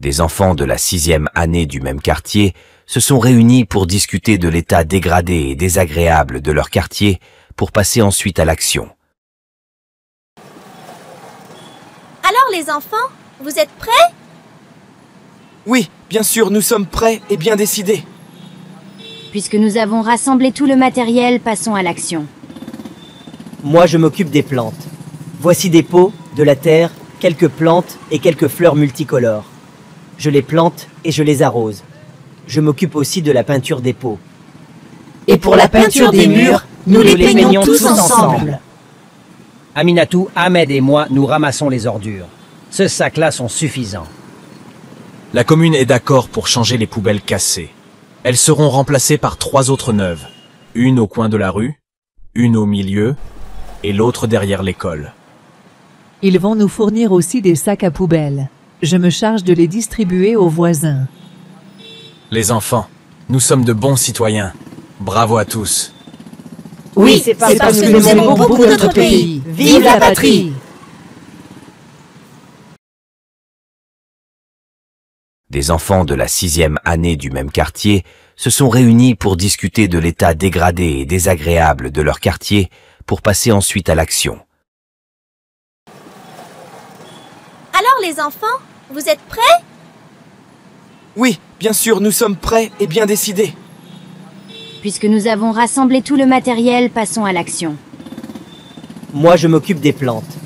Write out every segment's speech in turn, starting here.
Des enfants de la sixième année du même quartier se sont réunis pour discuter de l'état dégradé et désagréable de leur quartier pour passer ensuite à l'action. Alors les enfants, vous êtes prêts? Oui, bien sûr, nous sommes prêts et bien décidés. Puisque nous avons rassemblé tout le matériel, passons à l'action. Moi, je m'occupe des plantes. Voici des pots, de la terre, quelques plantes et quelques fleurs multicolores. Je les plante et je les arrose. Je m'occupe aussi de la peinture des pots. Et pour la peinture des murs, nous les peignons tous ensemble. Aminatou, Ahmed et moi, nous ramassons les ordures. Ce sac-là sont suffisants. La commune est d'accord pour changer les poubelles cassées. Elles seront remplacées par trois autres neuves. Une au coin de la rue, une au milieu et l'autre derrière l'école. Ils vont nous fournir aussi des sacs à poubelle. Je me charge de les distribuer aux voisins. Les enfants, nous sommes de bons citoyens. Bravo à tous. Oui, c'est parce, que nous aimons beaucoup notre pays. Vive la patrie Des enfants de la sixième année du même quartier se sont réunis pour discuter de l'état dégradé et désagréable de leur quartier pour passer ensuite à l'action. Alors les enfants, vous êtes prêts? Oui, bien sûr, nous sommes prêts et bien décidés. Puisque nous avons rassemblé tout le matériel, passons à l'action. Moi, je m'occupe des plantes.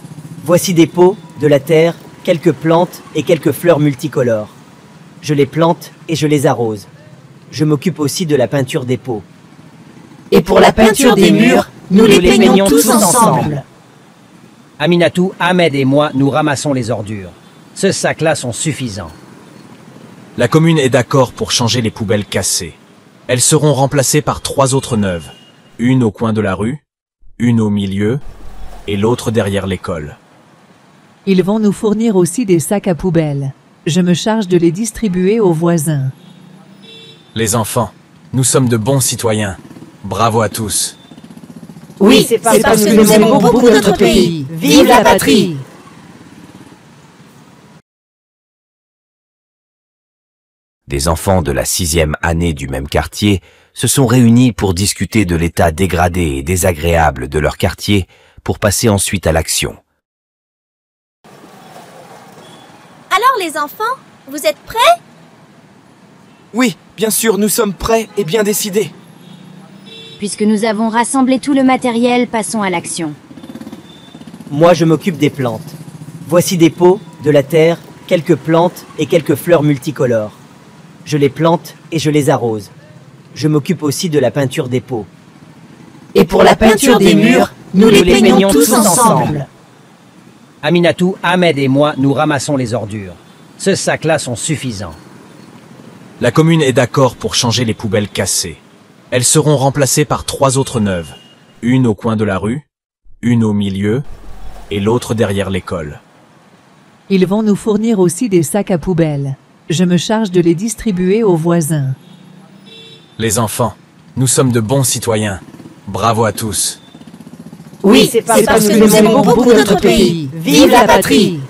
Voici des pots, de la terre, quelques plantes et quelques fleurs multicolores. Je les plante et je les arrose. Je m'occupe aussi de la peinture des pots. Et pour la peinture des murs, nous les peignons tous ensemble. Aminatou, Ahmed et moi, nous ramassons les ordures. Ce sac-là sont suffisants. La commune est d'accord pour changer les poubelles cassées. Elles seront remplacées par trois autres neuves. Une au coin de la rue, une au milieu et l'autre derrière l'école. Ils vont nous fournir aussi des sacs à poubelle. Je me charge de les distribuer aux voisins. Les enfants, nous sommes de bons citoyens. Bravo à tous. Oui, c'est parce, que nous aimons beaucoup notre pays. Vive la patrie Des enfants de la sixième année du même quartier se sont réunis pour discuter de l'état dégradé et désagréable de leur quartier pour passer ensuite à l'action. Alors les enfants, vous êtes prêts? Oui, bien sûr, nous sommes prêts et bien décidés. Puisque nous avons rassemblé tout le matériel, passons à l'action. Moi, je m'occupe des plantes. Voici des pots, de la terre, quelques plantes et quelques fleurs multicolores. Je les plante et je les arrose. Je m'occupe aussi de la peinture des pots. Et pour la peinture des murs, nous les peignons tous ensemble. Aminatou, Ahmed et moi, nous ramassons les ordures. Ce sac-là sont suffisants. La commune est d'accord pour changer les poubelles cassées. Elles seront remplacées par trois autres neuves. Une au coin de la rue, une au milieu et l'autre derrière l'école. Ils vont nous fournir aussi des sacs à poubelle. Je me charge de les distribuer aux voisins. Les enfants, nous sommes de bons citoyens. Bravo à tous. Oui, c'est parce, que nous aimons beaucoup notre pays. Vive la patrie